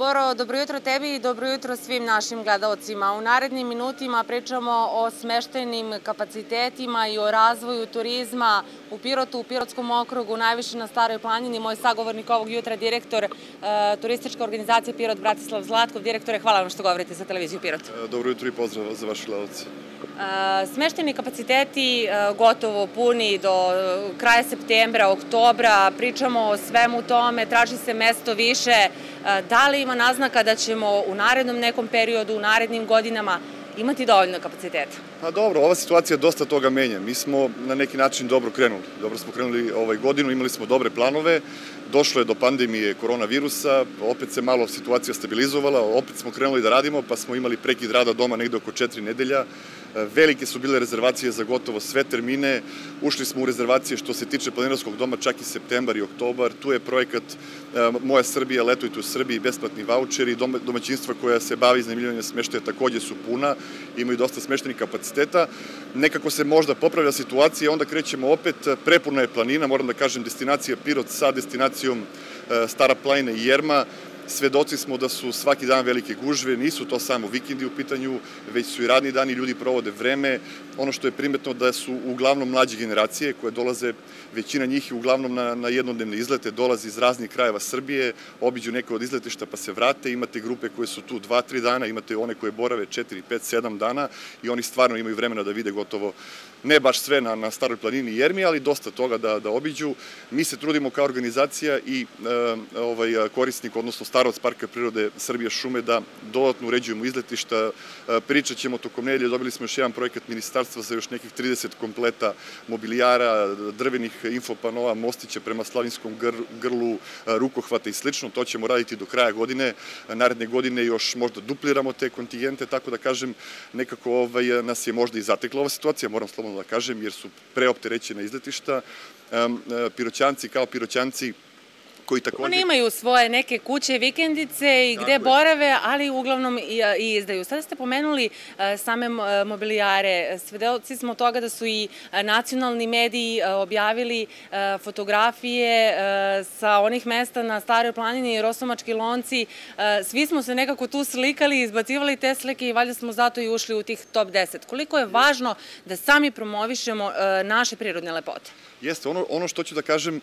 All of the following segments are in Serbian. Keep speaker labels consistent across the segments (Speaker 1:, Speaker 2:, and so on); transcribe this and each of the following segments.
Speaker 1: Boro, dobro jutro tebi i dobro jutro svim našim gledalcima. U narednim minutima pričamo o smeštenim kapacitetima i o razvoju turizma u Pirotu, u Pirotskom okrugu, najviše na Staroj planini. Moj sagovornik ovog jutra, direktor e, turističke organizacije Pirot Bratislav Zlatkov. Direktore, hvala vam što govorite za televiziju Pirot.
Speaker 2: E, dobro jutro i pozdrav za vaše gledalce.
Speaker 1: Smešteni kapaciteti gotovo puni do kraja septembra, oktobra, pričamo o svemu tome, traži se mesto više. Da li ima naznaka da ćemo u narednom nekom periodu, u narednim godinama imati dovoljno kapaciteta?
Speaker 2: Pa dobro, ova situacija dosta toga menja. Mi smo na neki način dobro krenuli. Dobro smo krenuli ovaj godinu, imali smo dobre planove, došlo je do pandemije koronavirusa, opet se malo situacija stabilizovala, opet smo krenuli da radimo, pa smo imali prekid rada doma negde oko četiri nedelja. Velike su bile rezervacije za gotovo sve termine. Ušli smo u rezervacije što se tiče planinarskog doma čak i septembar i oktobar. Tu je projekat e, Moja Srbija, letujte u Srbiji, besplatni voucheri, domaćinstva koja se bavi iznajmljivanjem smeštaja takođe su puna, imaju dosta smeštenih kapaciteta. Nekako se možda popravlja situacija, onda krećemo opet, prepuna je planina, moram da kažem, destinacija Pirot sa destinacijom e, Stara planina i Jerma, Svedoci smo da su svaki dan velike gužve, nisu to samo vikendi u pitanju, već su i radni dani, ljudi provode vreme. Ono što je primetno da su uglavnom mlađe generacije koje dolaze, većina njih je uglavnom na, na jednodnevne izlete, dolazi iz raznih krajeva Srbije, obiđu neke od izletišta pa se vrate, imate grupe koje su tu 2-3 dana, imate one koje borave 4, 5, 7 dana i oni stvarno imaju vremena da vide gotovo, ne baš sve na, na Staroj planini Jermi, ali dosta toga da, da obiđu. Mi se trudimo kao organizacija i e, ovaj, korisnik, odnosno Starovac Parka prirode Srbije šume da dodatno uređujemo izletišta. E, pričat ćemo tokom nedelje, dobili smo još jedan projekat ministarstva za još nekih 30 kompleta mobilijara, drvenih infopanova, mostića prema Slavinskom grlu, e, rukohvata i slično. To ćemo raditi do kraja godine. Naredne godine još možda dupliramo te kontingente, tako da kažem, nekako ovaj, nas je možda i zatekla ova situacija, moram slobodno da kažem, jer su preopterećena izletišta. E, piroćanci kao piroćanci koji takođe...
Speaker 1: Oni imaju svoje neke kuće, vikendice i gde borave, ali uglavnom i, izdaju. Sada ste pomenuli e, same e, mobilijare. Svedoci smo toga da su i e, nacionalni mediji objavili fotografije sa onih mesta na Staroj planini i Rosomački lonci. Svi smo se nekako tu slikali, izbacivali te slike i valjda smo zato i ušli u tih top 10. Koliko je važno da sami promovišemo naše prirodne lepote?
Speaker 2: Jeste, ono, ono što ću da kažem,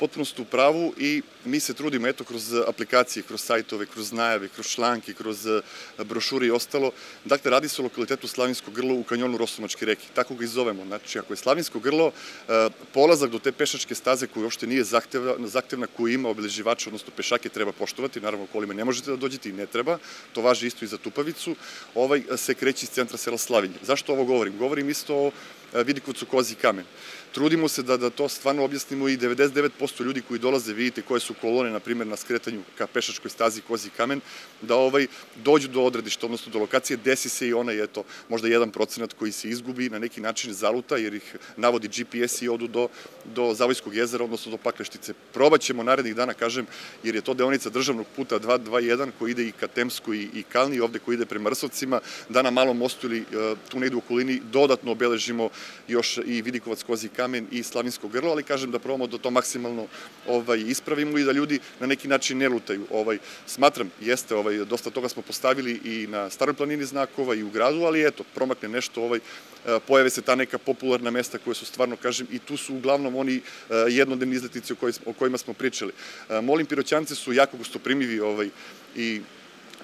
Speaker 2: potpuno ste u pravu i mi se trudimo, eto, kroz aplikacije, kroz sajtove, kroz najave, kroz članke, kroz eh, brošure i ostalo. Dakle, radi se o lokalitetu Slavinsko grlo u kanjonu Rosomačke reke. Tako ga i zovemo. Znači, ako je Slavinsko grlo, eh, polazak do te pešačke staze koja uopšte nije zahtevna, koju ima obeleživač, odnosno pešake treba poštovati, naravno kolima ne možete da dođete i ne treba, to važi isto i za Tupavicu, ovaj se kreće iz centra sela Slavinje. Zašto ovo govorim? Govorim isto o Vidikovacu Kozi kamen. Trudimo se da, da to stvarno objasnimo i 99% ljudi koji dolaze, vidite koje su kolone, na primjer, na skretanju ka pešačkoj stazi Kozi kamen, da ovaj dođu do odredišta, odnosno do lokacije, desi se i onaj, eto, možda jedan procenat koji se izgubi, na neki način zaluta, jer ih navodi GPS i odu do, do Zavojskog jezera, odnosno do Pakleštice. Probaćemo narednih dana, kažem, jer je to deonica državnog puta 221 koji ide i ka Temsku i, i Kalni, ovde koji ide prema Rsovcima, da na malom mostu ili e, tu negde u okolini dodatno obeležimo još i Vidikovac Kozi kamen i Slavinsko grlo, ali kažem da probamo da to maksimalno ovaj, ispravimo i da ljudi na neki način ne lutaju. Ovaj, smatram, jeste, ovaj, dosta toga smo postavili i na staroj planini znakova i u gradu, ali eto, promakne nešto, ovaj, e, pojave se ta neka popularna mesta koje su stvarno, kažem, i tu su uglavnom oni e, jednodnevni izletnici o, kojima smo pričali. E, molim piroćance su jako gostoprimivi ovaj, i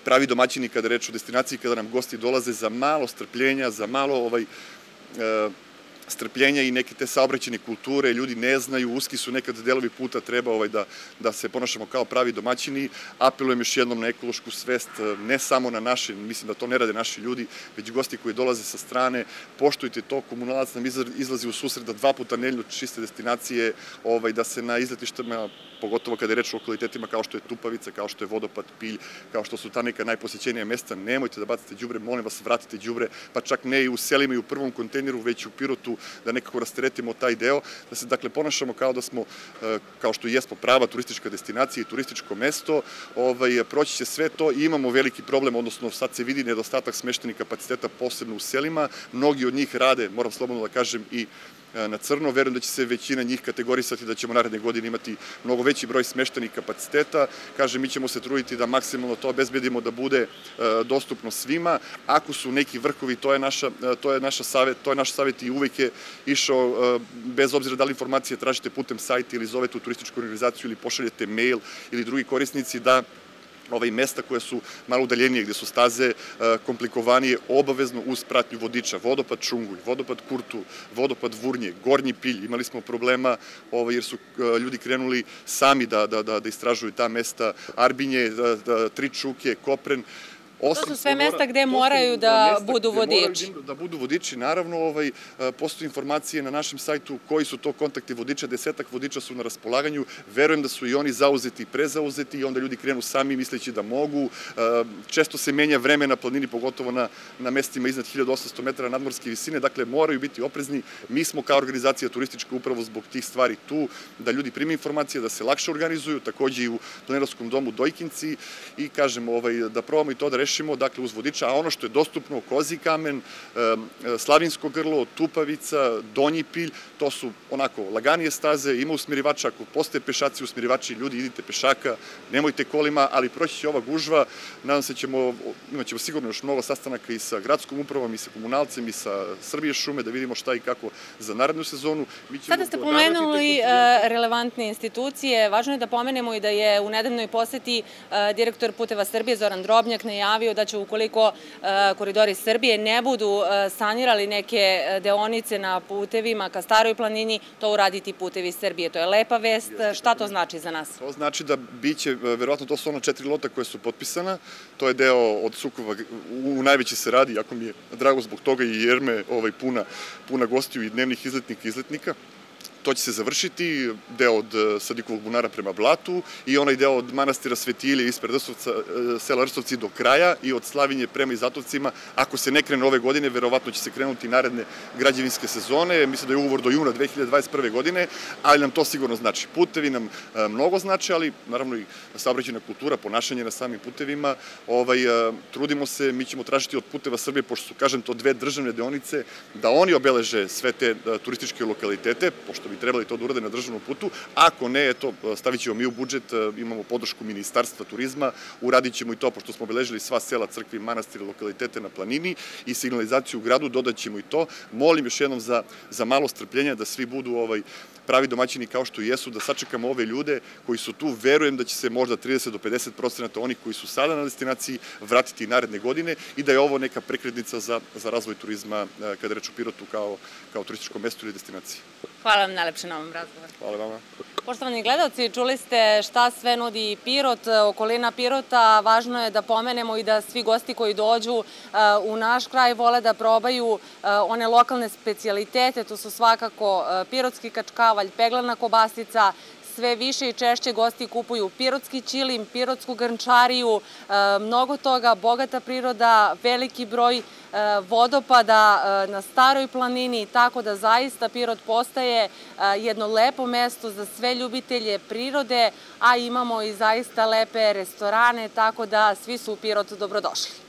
Speaker 2: pravi domaćini kada reč o destinaciji, kada nam gosti dolaze za malo strpljenja, za malo ovaj, strpljenja i neke te saobraćene kulture, ljudi ne znaju, uski su nekad delovi puta, treba ovaj da, da se ponašamo kao pravi domaćini. Apelujem još jednom na ekološku svest, ne samo na naše, mislim da to ne rade naši ljudi, već gosti koji dolaze sa strane, poštujte to, komunalac nam izlazi u susret da dva puta nedelju čiste destinacije, ovaj, da se na izletištama pogotovo kada je reč o lokalitetima kao što je Tupavica, kao što je Vodopad, Pilj, kao što su ta neka najposjećenija mesta, nemojte da bacite đubre, molim vas vratite đubre, pa čak ne i u selima i u prvom kontejneru, već u Pirotu, da nekako rasteretimo taj deo, da se dakle ponašamo kao da smo, e, kao što jesmo prava turistička destinacija i turističko mesto, ovaj, proći će sve to i imamo veliki problem, odnosno sad se vidi nedostatak smeštenih kapaciteta posebno u selima, mnogi od njih rade, moram slobodno da kažem, i na crno. Verujem da će se većina njih kategorisati da ćemo naredne godine imati mnogo veći broj smeštenih kapaciteta. Kaže, mi ćemo se truditi da maksimalno to obezbedimo da bude dostupno svima. Ako su neki vrhovi, to je naša, to je savet, to je naš savet i uvek je išao, bez obzira da li informacije tražite putem sajta ili zovete u turističku organizaciju ili pošaljete mail ili drugi korisnici, da ovaj mesta koje su malo udaljenije, gde su staze e, komplikovanije, obavezno uz pratnju vodiča. Vodopad Čungulj, vodopad Kurtu, vodopad Vurnje, Gornji Pilj. Imali smo problema ovaj, jer su e, ljudi krenuli sami da, da, da, da istražuju ta mesta. Arbinje, da, Tri Čuke, Kopren.
Speaker 1: Osim to su sve mesta gde moraju da budu vodiči.
Speaker 2: Da budu vodiči, naravno, ovaj, e, postoje informacije na našem sajtu koji su to kontakti vodiča, desetak vodiča su na raspolaganju, verujem da su i oni zauzeti i prezauzeti i onda ljudi krenu sami misleći da mogu. E, često se menja vreme na planini, pogotovo na, na mestima iznad 1800 metara nadmorske visine, dakle moraju biti oprezni. Mi smo kao organizacija turistička upravo zbog tih stvari tu, da ljudi prime informacije, da se lakše organizuju, takođe i u planinarskom domu Dojkinci i kažem ovaj, da probamo i to da rešimo rešimo, dakle, uz vodiča, a ono što je dostupno, Kozi kamen, Slavinsko grlo, Tupavica, Donji pilj, to su onako laganije staze, ima usmirivača, ako postoje pešaci, usmirivači, ljudi, idite pešaka, nemojte kolima, ali proći će ova gužva, nadam se ćemo, imat ćemo sigurno još mnogo sastanaka i sa gradskom upravom, i sa komunalcem, i sa Srbije šume, da vidimo šta i kako za narednu sezonu.
Speaker 1: Sada ste pomenuli e, relevantne institucije, važno je da pomenemo i da je u nedeljnoj poseti e, direktor Puteva Srbije Zoran Drobnjak najavio najavio da će ukoliko e, koridori Srbije ne budu e, sanirali neke e, deonice na putevima ka Staroj planini, to uraditi putevi Srbije. To je lepa vest. Šta to znači za nas?
Speaker 2: To znači da biće, verovatno to su ona četiri lota koje su potpisana, to je deo od Sukova, u najveći se radi, jako mi je drago zbog toga i jer me ovaj, puna, puna gostiju i dnevnih izletnika i izletnika to će se završiti, deo od e, Sadikovog bunara prema Blatu i onaj deo od manastira Svetilje ispred Rstovca, e, sela Rstovci do kraja i od Slavinje prema Izatovcima. Ako se ne krene ove godine, verovatno će se krenuti naredne građevinske sezone. Mislim da je ugovor do juna 2021. godine, ali nam to sigurno znači. Putevi nam e, mnogo znači, ali naravno i saobraćena kultura, ponašanje na samim putevima. Ovaj, trudimo se, mi ćemo tražiti od puteva Srbije, pošto su, kažem, to dve državne deonice, da oni obeleže sve te turističke lokalitete, pošto bi trebali to da urade na državnom putu. Ako ne, eto, stavit ćemo mi u budžet, e, imamo podršku Ministarstva turizma, uradit ćemo i to, pošto smo obeležili sva sela, crkvi, manastire, lokalitete na planini i signalizaciju u gradu, dodat ćemo i to. Molim još jednom za, za malo strpljenja da svi budu ovaj, pravi domaćini kao što jesu, da sačekamo ove ljude koji su tu, verujem da će se možda 30 do 50 procenata onih koji su sada na destinaciji vratiti naredne godine i da je ovo neka prekrednica za, za razvoj turizma e, kada reč o Pirotu kao, kao turističkom mestu ili destinaciji.
Speaker 1: Hvala vam najlepše na ovom razgovoru.
Speaker 2: Hvala vama.
Speaker 1: Poštovani gledalci, čuli ste šta sve nudi Pirot, okolina Pirota. Važno je da pomenemo i da svi gosti koji dođu uh, u naš kraj vole da probaju uh, one lokalne specialitete. To su svakako pirotski kačkavalj, peglana kobasica, sve više i češće gosti kupuju pirotski čilim, pirotsku grnčariju, mnogo toga, bogata priroda, veliki broj vodopada na staroj planini, tako da zaista Pirot postaje jedno lepo mesto za sve ljubitelje prirode, a imamo i zaista lepe restorane, tako da svi su u Pirot dobrodošli.